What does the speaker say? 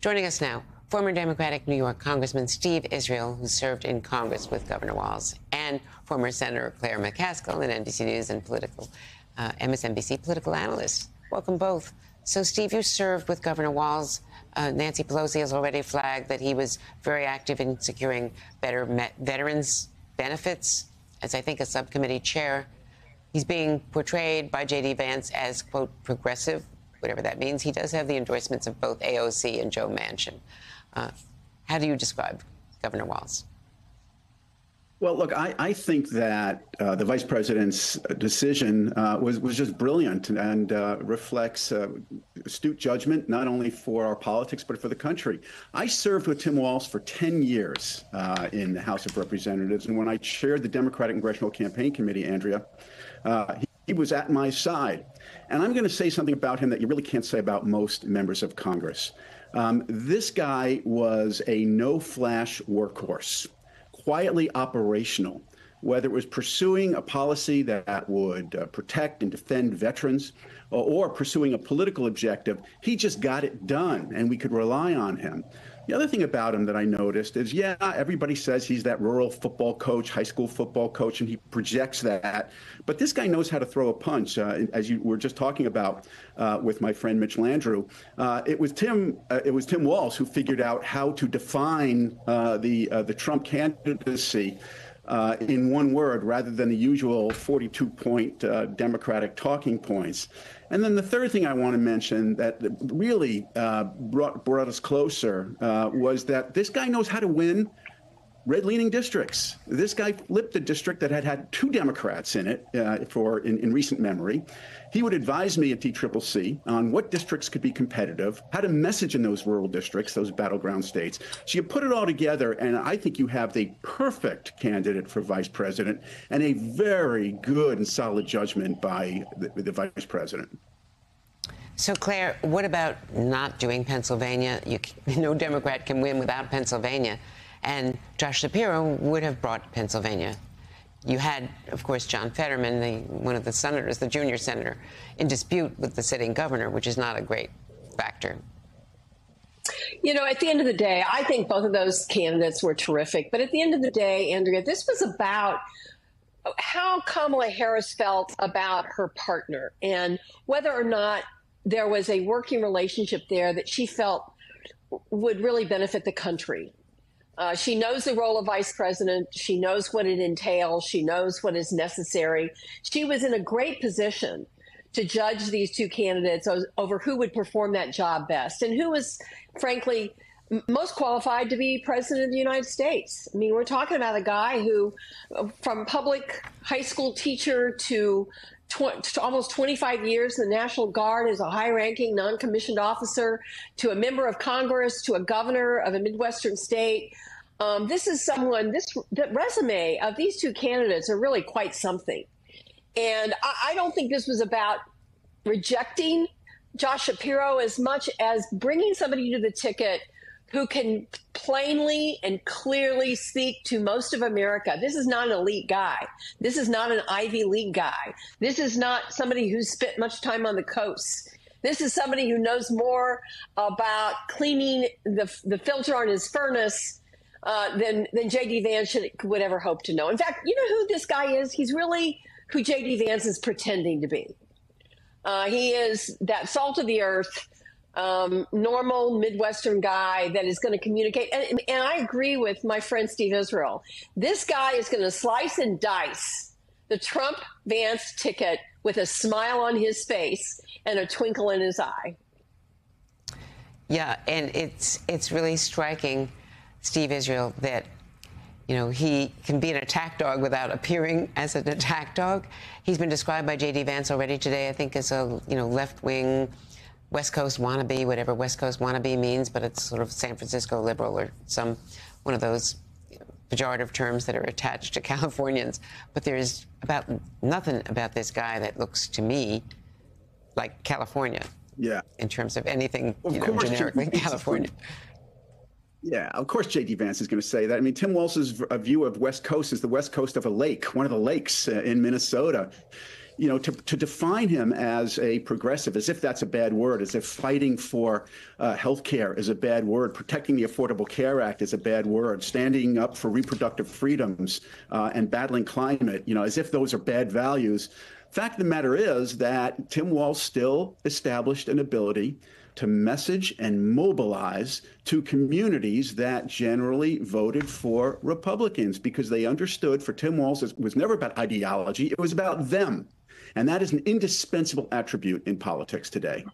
Joining us now, former Democratic New York Congressman Steve Israel, who served in Congress with Governor Walz, and former Senator Claire McCaskill, an NBC News and political uh, MSNBC political analyst. Welcome both. So, Steve, you served with Governor Walz. Uh, Nancy Pelosi has already flagged that he was very active in securing better veterans benefits as I think a subcommittee chair. He's being portrayed by J.D. Vance as, quote, progressive, whatever that means. He does have the endorsements of both AOC and Joe Manchin. Uh, how do you describe Governor Walz? Well, look, I, I think that uh, the vice president's decision uh, was, was just brilliant and uh, reflects uh, astute judgment, not only for our politics, but for the country. I served with Tim Walz for 10 years uh, in the House of Representatives. And when I chaired the Democratic Congressional Campaign Committee, Andrea, uh, he, was at my side. And I'm going to say something about him that you really can't say about most members of Congress. Um, this guy was a no flash workhorse quietly operational, whether it was pursuing a policy that would uh, protect and defend veterans or, or pursuing a political objective, he just got it done and we could rely on him. The other thing about him that I noticed is, yeah, everybody says he's that rural football coach, high school football coach, and he projects that. But this guy knows how to throw a punch. Uh, as you were just talking about uh, with my friend Mitch Landrieu, uh, it was Tim. Uh, it was Tim Walz who figured out how to define uh, the uh, the Trump candidacy. Uh, in one word rather than the usual 42 point uh, Democratic talking points. And then the third thing I want to mention that really uh, brought, brought us closer uh, was that this guy knows how to win red leaning districts. This guy flipped a district that had had two Democrats in it uh, for in, in, recent memory. He would advise me at DCCC on what districts could be competitive, how to message in those rural districts, those battleground states. So you put it all together, and I think you have the perfect candidate for vice president and a very good and solid judgment by the, the vice president. So, Claire, what about not doing Pennsylvania? You, no Democrat can win without Pennsylvania. And Josh Shapiro would have brought Pennsylvania. You had, of course, John Fetterman, the, one of the senators, the junior senator, in dispute with the sitting governor, which is not a great factor. You know, at the end of the day, I think both of those candidates were terrific. But at the end of the day, Andrea, this was about how Kamala Harris felt about her partner and whether or not there was a working relationship there that she felt would really benefit the country. Uh, she knows the role of vice president. She knows what it entails. She knows what is necessary. She was in a great position to judge these two candidates over who would perform that job best and who was, frankly, most qualified to be president of the United States. I mean, we're talking about a guy who, from public high school teacher to tw- almost 25 years in the National Guard as a high ranking non commissioned officer, to a member of Congress, to a governor of a Midwestern state. Um, this is someone, this the resume of these two candidates are really quite something. And I, I don't think this was about rejecting Josh Shapiro as much as bringing somebody to the ticket who can plainly and clearly speak to most of America. This is not an elite guy. This is not an Ivy League guy. This is not somebody who's spent much time on the coast. This is somebody who knows more about cleaning the, the filter on his furnace uh, than, than J.D. Vance would ever hope to know. In fact, you know who this guy is? He's really who J.D. Vance is pretending to be. Uh, he is that salt of the earth um, normal Midwestern guy that is going to communicate. And, and I agree with my friend Steve Israel. This guy is going to slice and dice the Trump Vance ticket with a smile on his face and a twinkle in his eye. Yeah, and it's it's really striking, Steve Israel, that you know he can be an attack dog without appearing as an attack dog. He's been described by J.D. Vance already today, I think, as a you know left wing West Coast wannabe, whatever West Coast wannabe means, but it's sort of San Francisco liberal or some one of those pejorative terms that are attached to Californians. But there's about nothing about this guy that looks to me like California. Yeah. In terms of anything of you know, generically California. Yeah, of course, J.D. Vance is going to say that. I mean, Tim Walz's view of West Coast is the West Coast of a lake, one of the lakes uh, in Minnesota you know, to, to define him as a progressive, as if that's a bad word, as if fighting for uh, health care is a bad word, protecting the Affordable Care Act is a bad word, standing up for reproductive freedoms uh, and battling climate, you know, as if those are bad values. Fact of the matter is that Tim Walz still established an ability to message and mobilize to communities that generally voted for Republicans because they understood for Tim Walz it was never about ideology, it was about them. And that is an indispensable attribute in politics today.